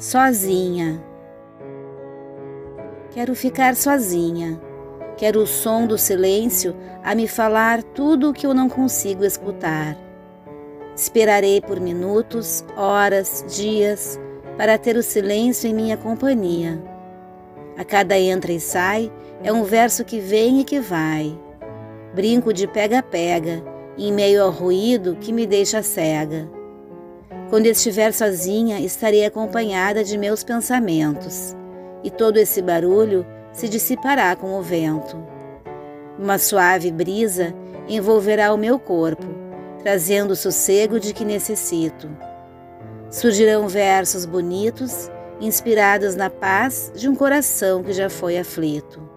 sozinha. Quero ficar sozinha. Quero o som do silêncio a me falar tudo o que eu não consigo escutar. Esperarei por minutos, horas, dias, para ter o silêncio em minha companhia. A cada entra e sai é um verso que vem e que vai. Brinco de pega-pega, em meio ao ruído que me deixa cega. Quando estiver sozinha, estarei acompanhada de meus pensamentos, e todo esse barulho se dissipará com o vento. Uma suave brisa envolverá o meu corpo, trazendo o sossego de que necessito. Surgirão versos bonitos, inspirados na paz de um coração que já foi aflito.